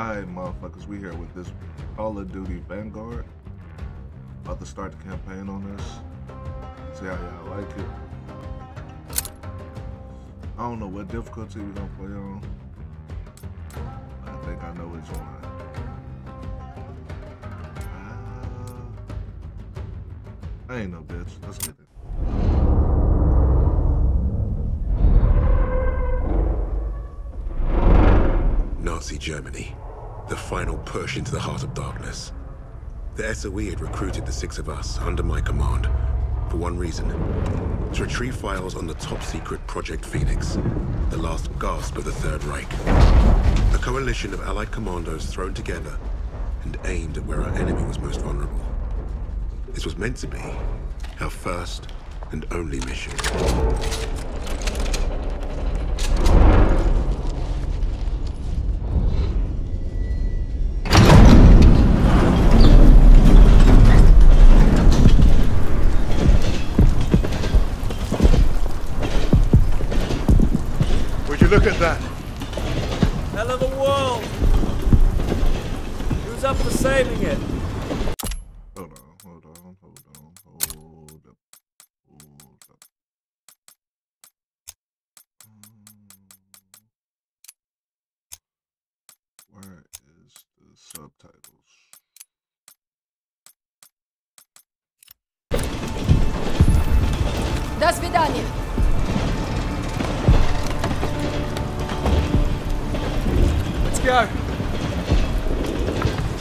Alright, motherfuckers, we here with this Call of Duty Vanguard. About to start the campaign on this. See how y'all like it. I don't know what difficulty we're gonna play on. I think I know which one. Uh, I ain't no bitch. Let's get it. Nazi Germany, the final push into the heart of darkness. The SOE had recruited the six of us under my command for one reason to retrieve files on the top secret Project Phoenix, the last gasp of the Third Reich. A coalition of Allied commandos thrown together and aimed at where our enemy was most vulnerable. This was meant to be our first and only mission. look at that? Hell of a world! Who's up for saving it? Hold on, hold on, hold on, hold up, hold up. Um, Where is the subtitles? До свидания. Go!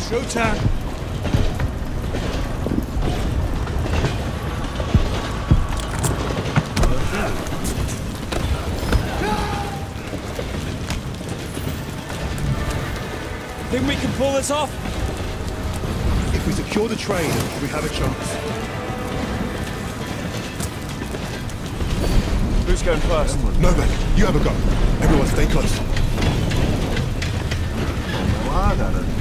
Showtime. Think we can pull this off? If we secure the train, we have a chance. Who's going first? Novak, you have a go. Everyone stay close. Well,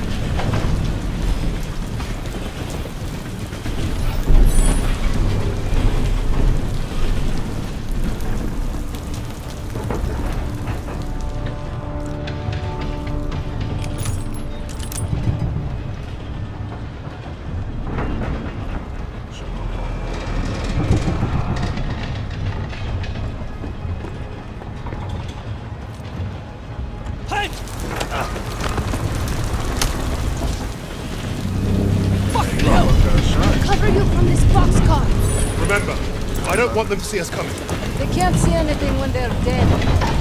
boxcar. Remember, I don't want them to see us coming. They can't see anything when they're dead.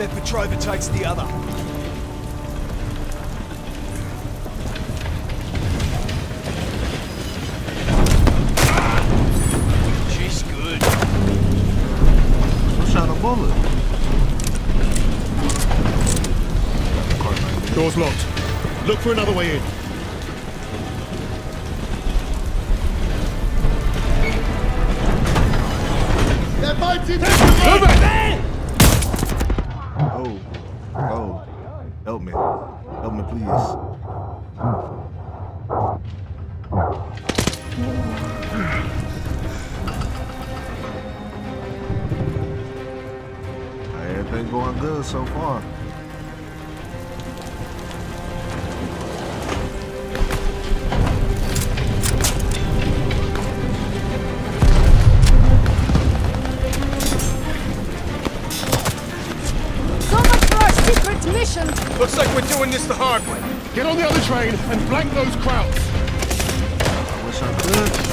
Jury out, Petrova takes the other. She's good. Who shot a bullet? Door's locked. Look for another way in. Help me, help me, please. Everything going good so far. This the hard way. Get on the other train and flank those Krauts. I wish I could.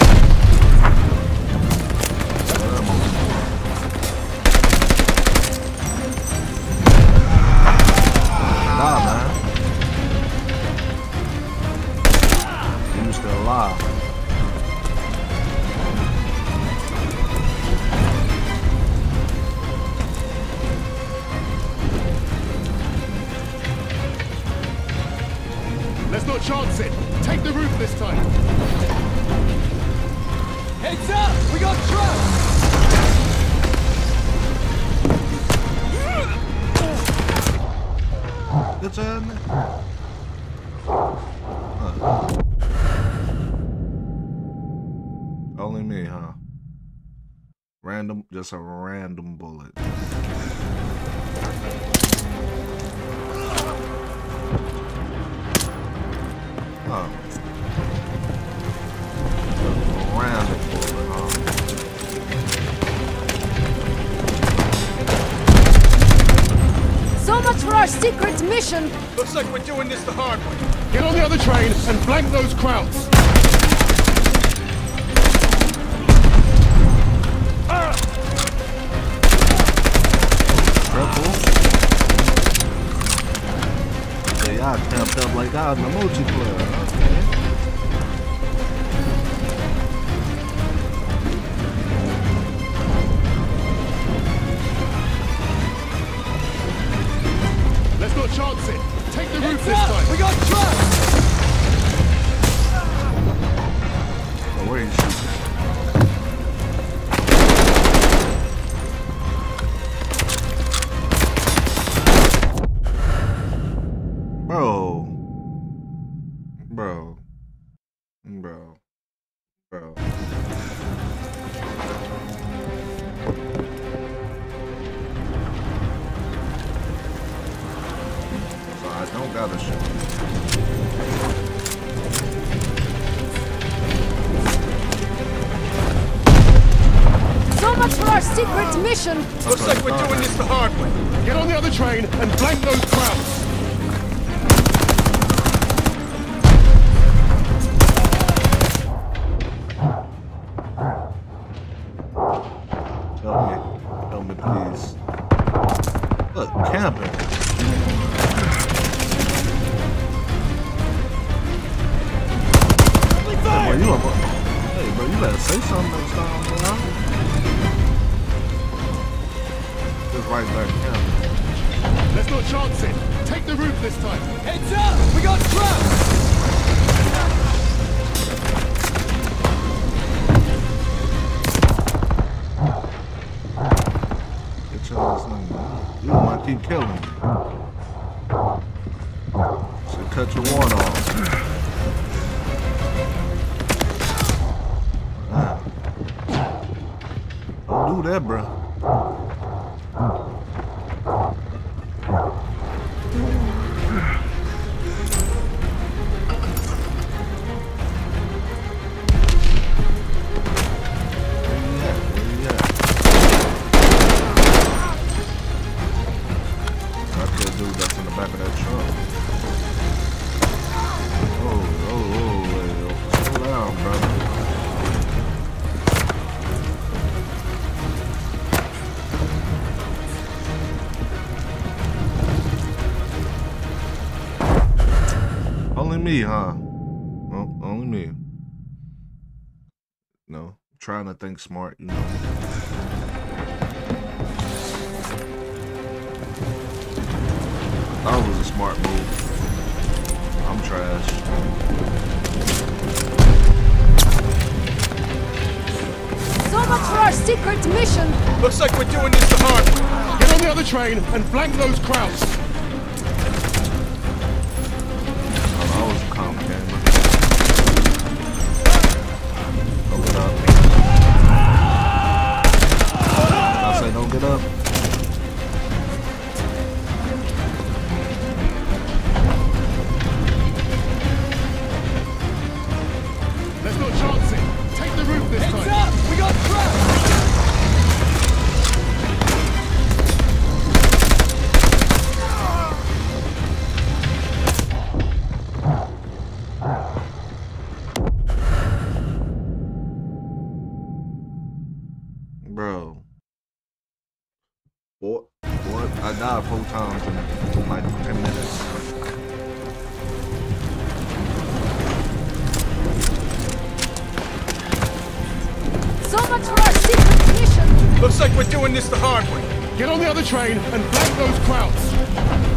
Only me, huh? Random, just a random bullet. Oh. Random bullet, huh? So much for our secret mission. Looks like we're doing this the hard way. Get on the other train and flank those Krauts. Y'all up like I was in a multiplayer. Okay. Don't gotta shoot. So much for our secret mission. Looks like we're doing this the hard way. Get on the other train and flank those Krauts. Me, huh? Oh, only me. No, trying to think smart, you know. That was a smart move. I'm trash. So much for our secret mission. Looks like we're doing this the hard way. Get on the other train and flank those Krauts. die four times in like secret mission Looks like we're doing this the hard way. Get on the other train and flank those Krauts.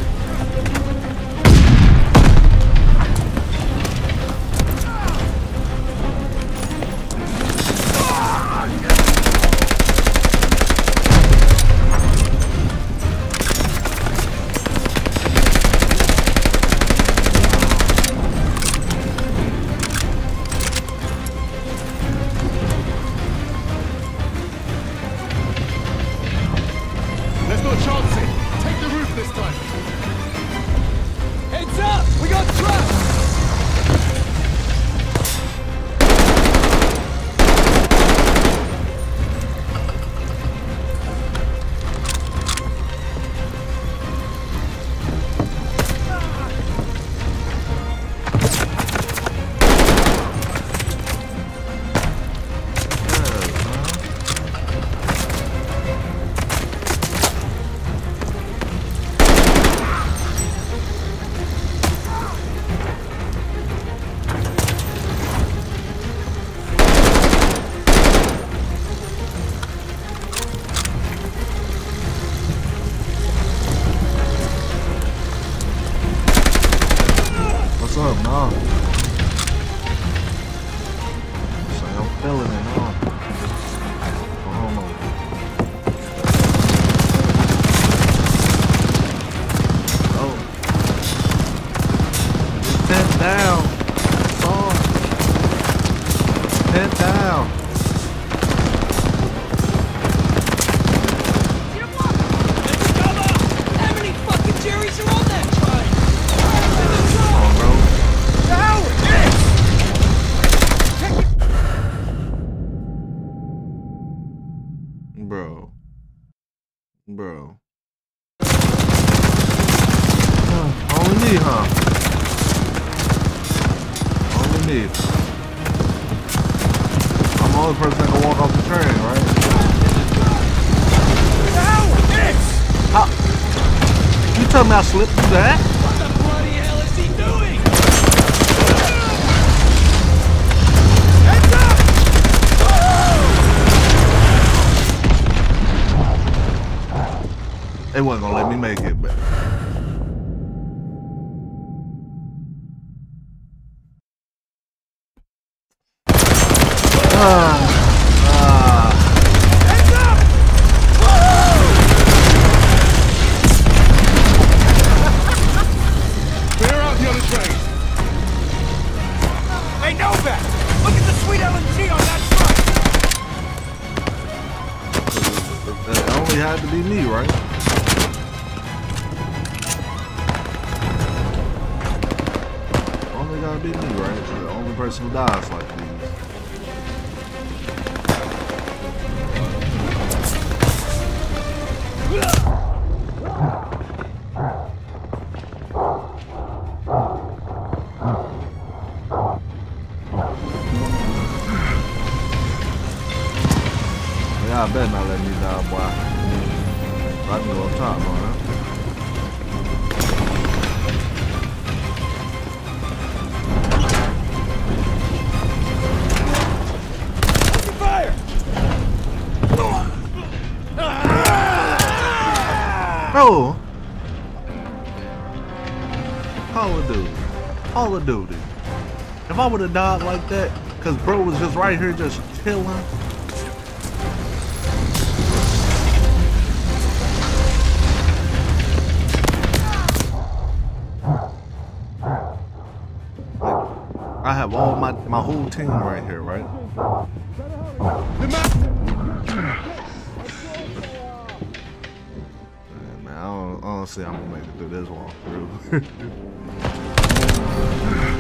They wasn't gonna let me make it, but. Ah. Call of Duty. Call of Duty. If I would have died like that, cause bro was just right here just chilling. I have all my, my whole team right here, right? honestly, I'm gonna make it through this walkthrough.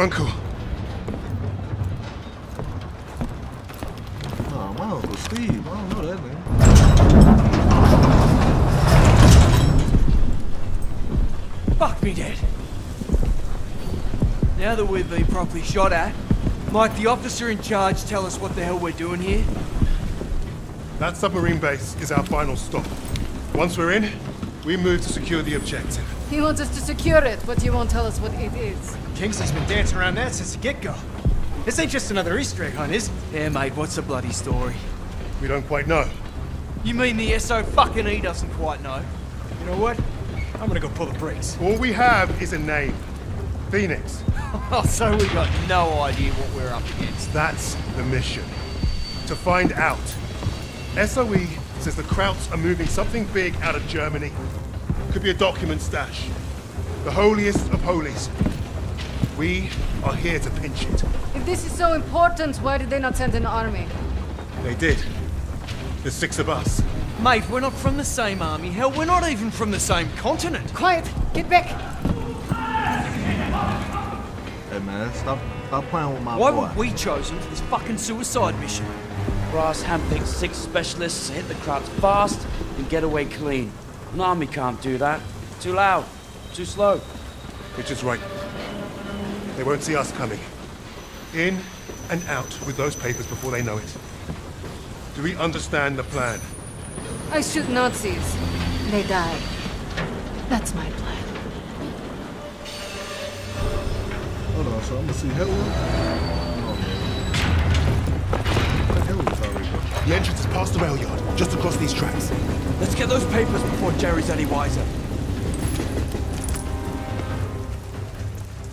your uncle. Oh, my Uncle Steve. I don't know that name. Fuck me dead. Now that we've been properly shot at, might the officer in charge tell us what the hell we're doing here? That submarine base is our final stop. Once we're in, we move to secure the objective. He wants us to secure it, but you won't tell us what it is. Kingsley's been dancing around that since the get-go. This ain't just another Easter egg hunt, is it? Yeah, mate, what's the bloody story? We don't quite know. You mean the SO fucking E doesn't quite know? You know what? I'm gonna go pull the brakes. All we have is a name. Phoenix. Oh, so we got no idea what we're up against. That's the mission. To find out. SOE says the Krauts are moving something big out of Germany. Could be a document stash. The holiest of holies. We are here to pinch it. If this is so important, why did they not send an army? They did. There's six of us. Mate, we're not from the same army. Hell, we're not even from the same continent. Quiet! Get back! Hey, man, stop, stop playing with my Why boy. were we chosen for this fucking suicide mission? Ross handpicked six specialists to hit the Krauts fast and get away clean. An army can't do that. Too loud. Too slow. Which is right. They won't see us coming. In and out with those papers before they know it. Do we understand the plan? I shoot Nazis. They die. That's my plan. Hold on, so I'm gonna see Hitler. The entrance is past the rail yard, just across these tracks. Let's get those papers before Jerry's any wiser.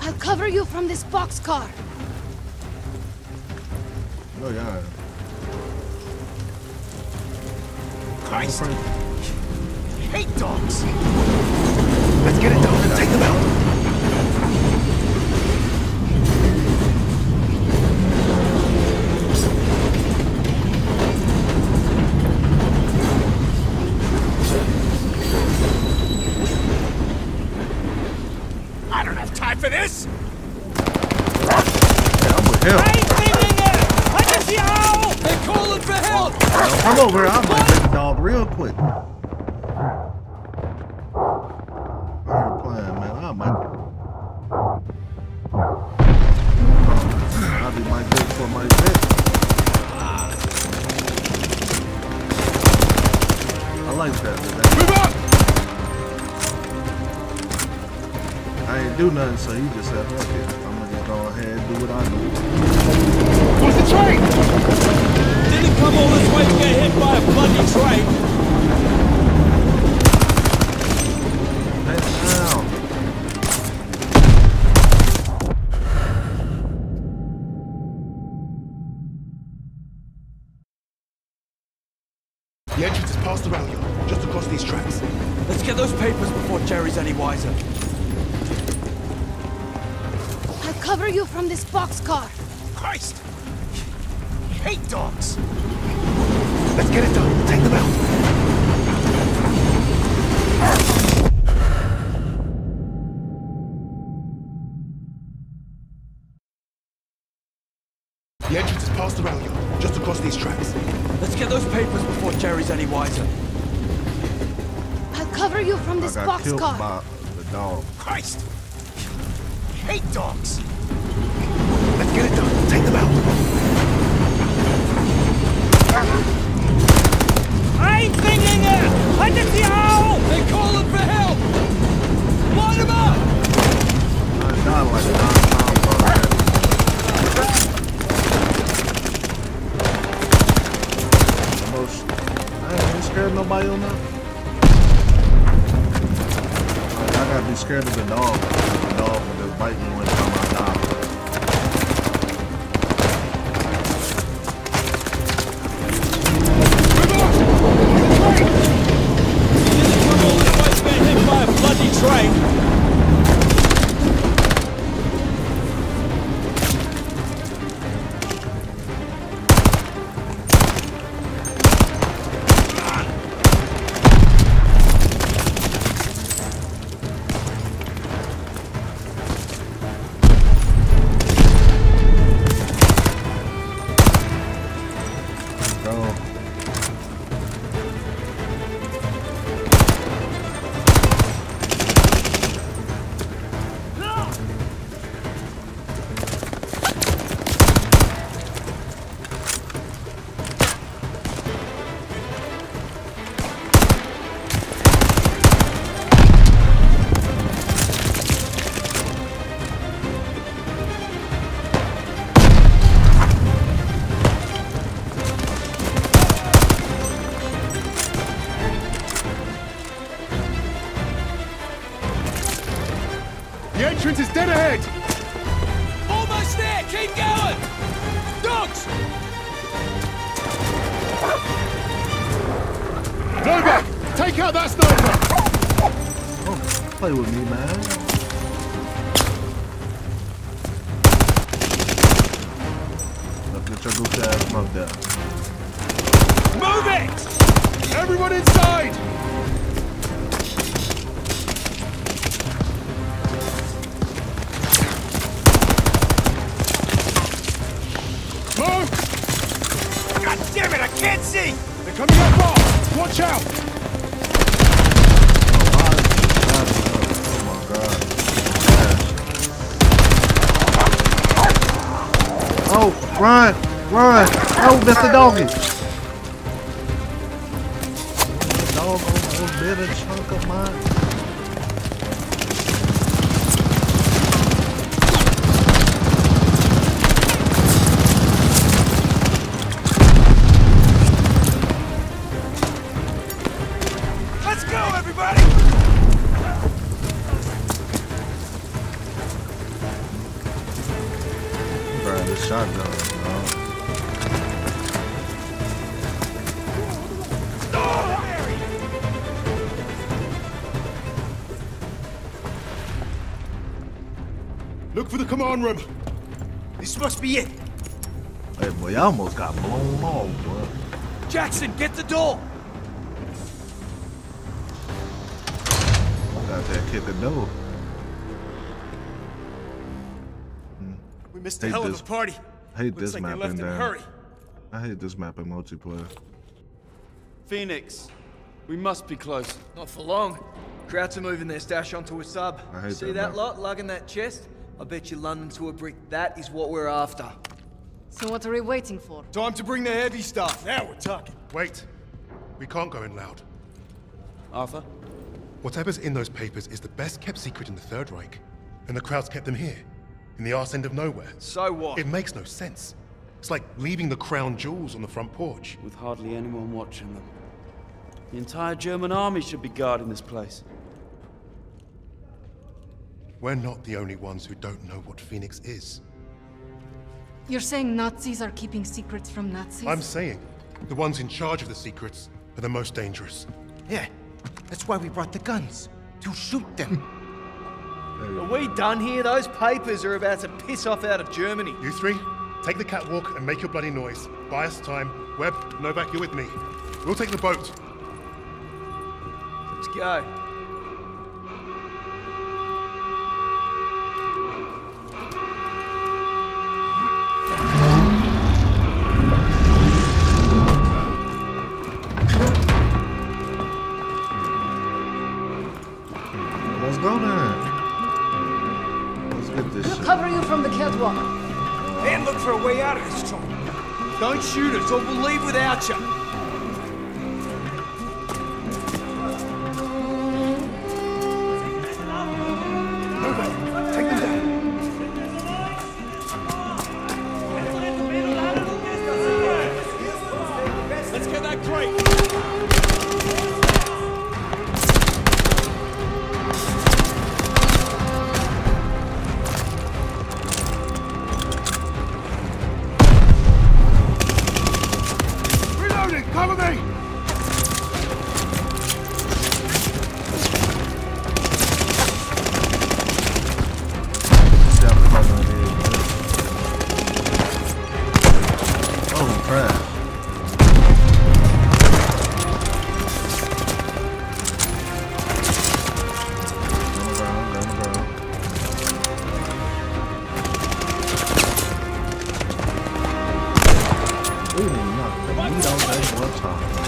I'll cover you from this boxcar. Oh, yeah. Christ. hate dogs. Let's get it done and take them out. I don't have time for this. Yeah, I'm with him. I can see how. They're calling for help! Come over here. I'm gonna take the dog real quick. You're playing, man. I might. I'll be my for my dick. I like that. Move up! I ain't do nothing, so you just have fuck dog. The dog will just bite me when time I die. hit by a bloody train. Take out that sniper. Play with me, man. Look, get your goofy ass up there. Move it! Everyone inside! Move! God damn it, I can't see! They're coming up fast! Watch out! Run! Run! Oh, that's the doggy! Dog This must be it. Hey, boy, I almost got blown off, bro. Jackson, get the door! Got that kick the door. Hmm. We missed Hate a hell of this- a party. I hate Looks this like map left in in there. hurry. I hate this map in multiplayer. Phoenix, we must be close. Not for long. Krauts are moving their stash onto a sub. I hate See that that lot lugging that chest? I bet you London to a brick. That is what we're after. So what are we waiting for? Time to bring the heavy stuff. Now we're talking. Wait. We can't go in loud. Arthur? Whatever's in those papers is the best kept secret in the Third Reich. And the Krauts kept them here, in the arse end of nowhere. So what? It makes no sense. It's like leaving the crown jewels on the front porch. With hardly anyone watching them. The entire German army should be guarding this place. We're not the only ones who don't know what Phoenix is. You're saying Nazis are keeping secrets from Nazis? I'm saying the ones in charge of the secrets are the most dangerous. Yeah, that's why we brought the guns. To shoot them. Are we done here? Those papers are about to piss off out of Germany. You three, take the catwalk and make your bloody noise. Buy us time. Webb, Novak, you're with me. We'll take the boat. Let's go. Catwalk. And look for a way out of this joint. Don't shoot us or we'll leave without you. Meat out that one time.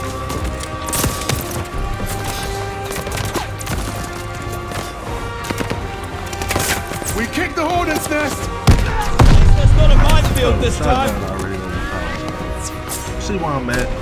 We kicked the hornet's nest! That's not a minefield this time. Shotgun already overpowered. See where I'm at?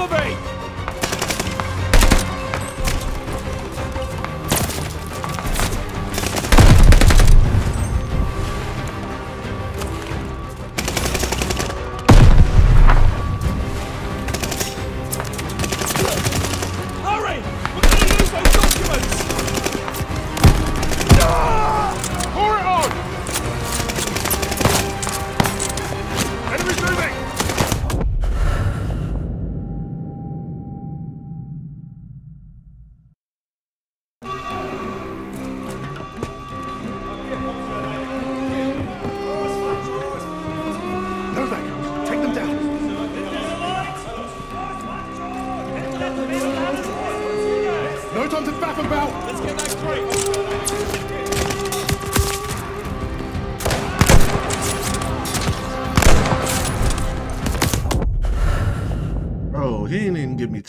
Cover me!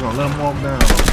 gonna let him walk down.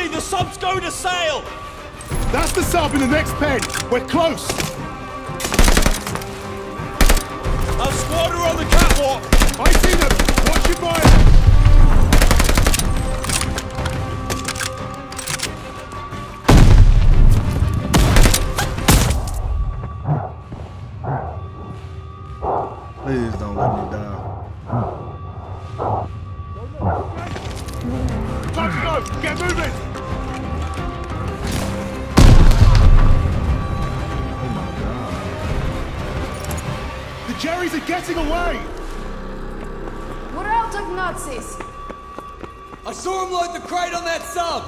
Quickly, the sub's going to sail! That's the sub in the next pen! We're close! A squad are on the catwalk! I see them! Watch your fire! Please don't let me down. Getting away! We're out of Nazis. I saw him load the crate on that sub!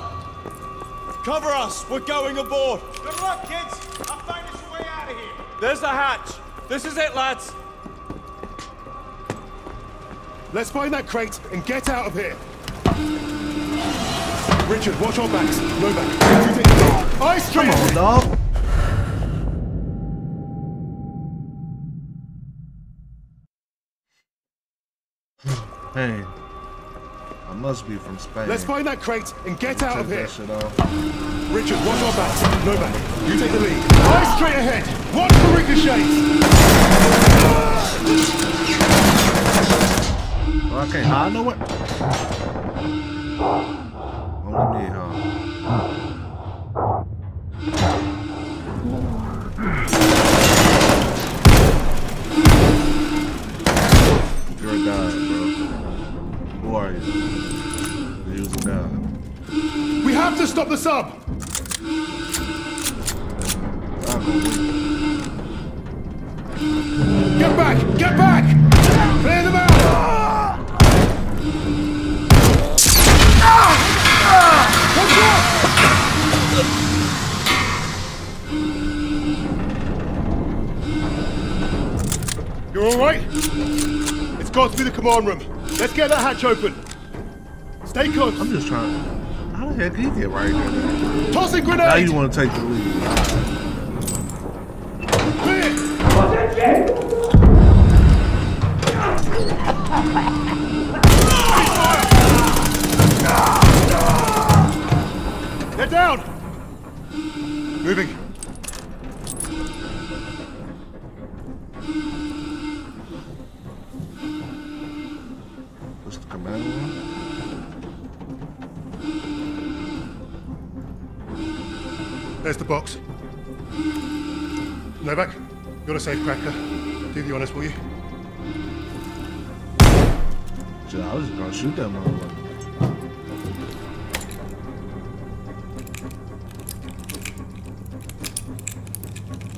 Cover us! We're going aboard! Good luck, kids. I'll find us a way out of here. There's the hatch! This is it, lads! Let's find that crate and get out of here! Richard, watch our backs. No back. You take the lead. Eyes straight Come on, dog. Hey, I must be from Spain. Let's find that crate and get out of here. that shit off. Richard, watch our backs. No back. You take the lead. Eyes straight ahead. Watch for ricochets. Okay, I can't hide nowhere. Only me, huh? Win. Get back. Get back. Clear them out. You're all right? It's got to be the command room. Let's get that hatch open. Stay close. I'm just trying. How the heck did he get right there? Tossing Now grenade. you want to take the lead. Clear. Box. Novak, you're a safe cracker. Do the honors, will you? Shit, I was gonna shoot that motherfucker.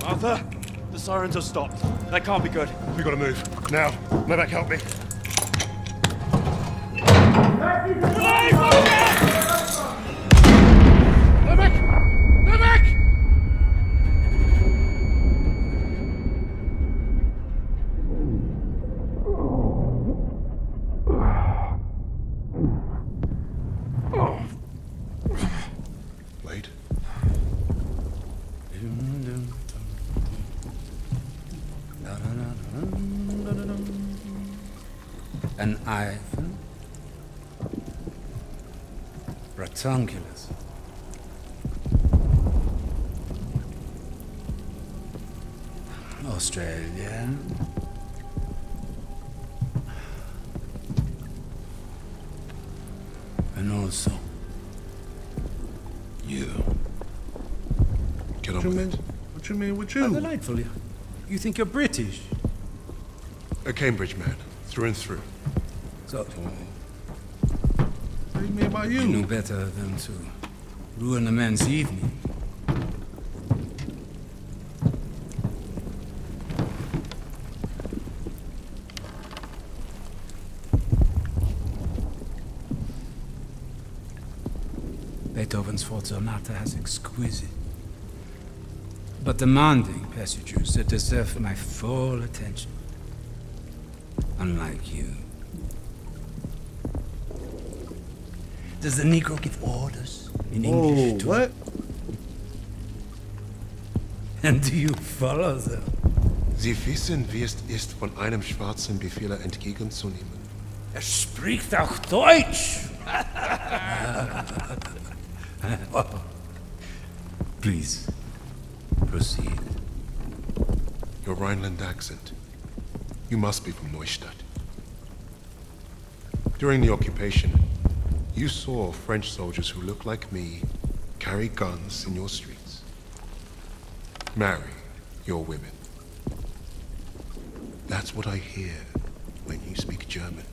Arthur, the sirens have stopped. That can't be good. We gotta move. Now. Novak, help me. Ratunculus. Australia. And also you. Get What on you with mean? it. What you mean with How you? delightful. You, you think you're British? A Cambridge man, through and through. So, What do you mean by you knew better than to ruin a man's evening. Beethoven's Fourth Sonata has exquisite but demanding passages that deserve my full attention. Unlike you. Does the Negro give orders in Oh, English too? what? And do you follow them? Sie wissen, wie es ist, von einem schwarzen Befehler entgegenzunehmen. Er spricht auch Deutsch! Please, proceed. Your Rhineland accent. You must be from Neustadt. During the occupation, you saw French soldiers who look like me carry guns in your streets. Marry your women. That's what I hear when you speak German.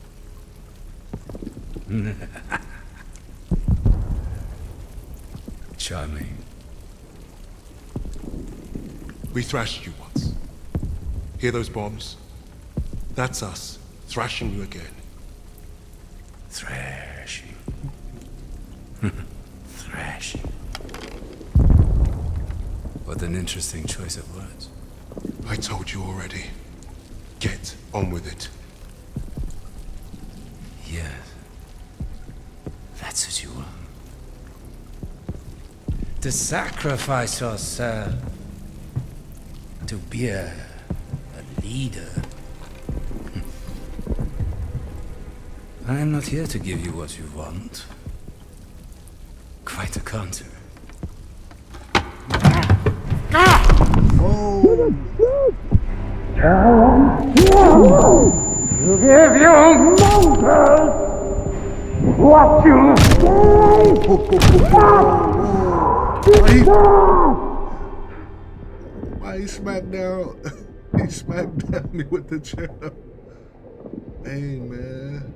Charming. We thrashed you once. Hear those bombs? That's us, thrashing you again. Thrashing. Thrashing. What an interesting choice of words. I told you already. Get on with it. Yes. That's what you want. To sacrifice yourself. To be a, a leader. Hmm. I am not here to give you what you want. Quite the contrary. Why he smacked down? he smacked down me with the chair. Hey man.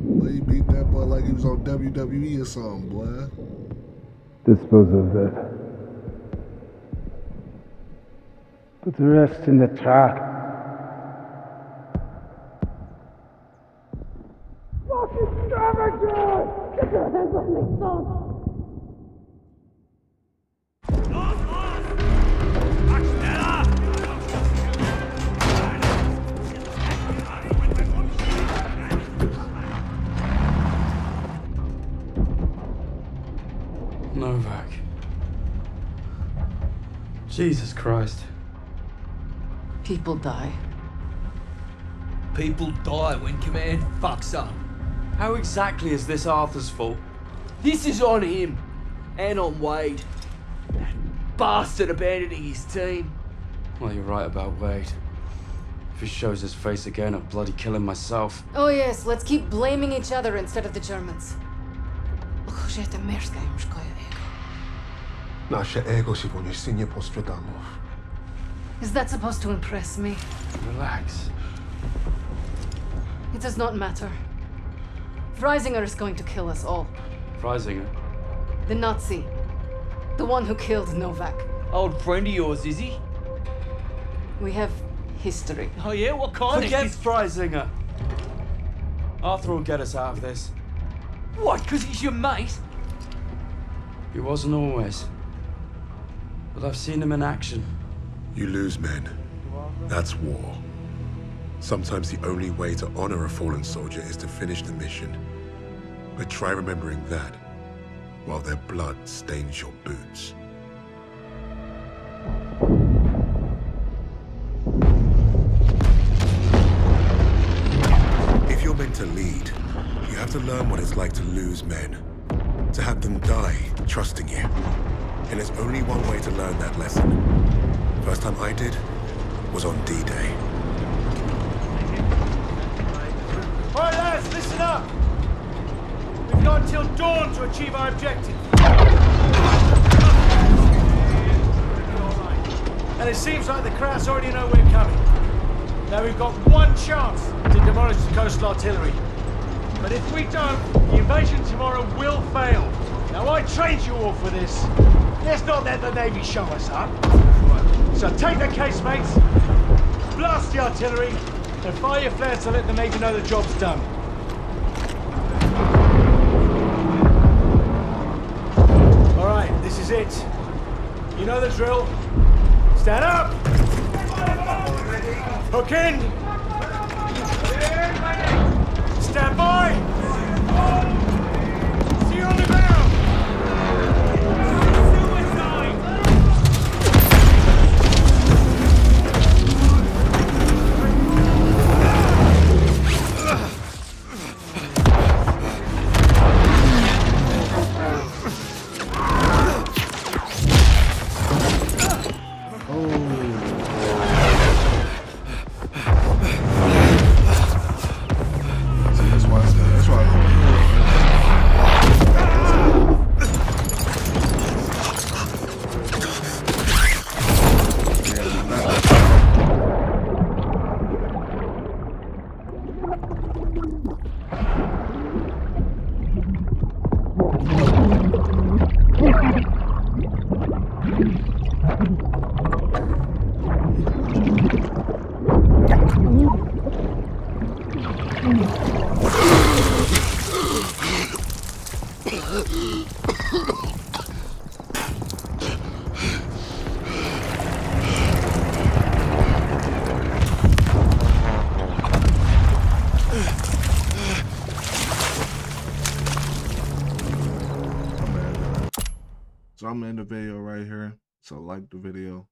Boy, he beat that boy like he was on WWE or something, boy. Dispose of that. Put the rest in the truck. Novak. Jesus Christ. People die. People die when command fucks up. How exactly is this Arthur's fault? This is on him. And on Wade. That bastard abandoning his team. Well, you're right about Wade. If he shows his face again, I'll bloody kill him myself. Oh yes, let's keep blaming each other instead of the Germans. Oh, Ego. Is that supposed to impress me? Relax. It does not matter. Freisinger is going to kill us all. Freisinger? The Nazi. The one who killed Novak. Old friend of yours, is he? We have history. Oh yeah? What kind Forget of Freisinger! Arthur will get us out of this. What? Because he's your mate? He wasn't always. But I've seen them in action. You lose men. That's war. Sometimes the only way to honor a fallen soldier is to finish the mission. But try remembering that while their blood stains your boots. If you're meant to lead, you have to learn what it's like to lose men. To have them die trusting you. And there's only one way to learn that lesson. First time I did was on D-Day. All right, lads, listen up. We've got until dawn to achieve our objective. And it seems like the Krauts already know we're coming. Now we've got one chance to demolish the coastal artillery. But if we don't, the invasion tomorrow will fail. Now I trained you all for this. Let's not let the Navy show us up. So take the casemates, blast the artillery, and fire your flares to let the Navy know the job's done. All right, this is it. You know the drill. Stand up! Hook in! I'm in the video right here. So like the video.